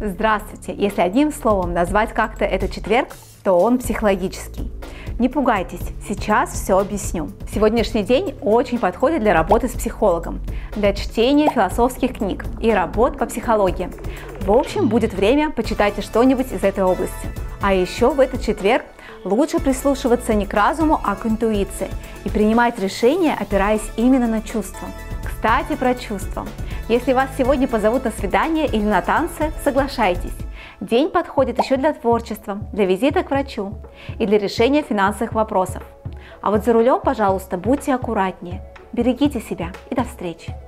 Здравствуйте! Если одним словом назвать как-то этот четверг, то он психологический. Не пугайтесь, сейчас все объясню. Сегодняшний день очень подходит для работы с психологом, для чтения философских книг и работ по психологии. В общем, будет время, почитайте что-нибудь из этой области. А еще в этот четверг лучше прислушиваться не к разуму, а к интуиции и принимать решения, опираясь именно на чувства. Кстати, про чувства. Если вас сегодня позовут на свидание или на танцы, соглашайтесь. День подходит еще для творчества, для визита к врачу и для решения финансовых вопросов. А вот за рулем, пожалуйста, будьте аккуратнее. Берегите себя и до встречи!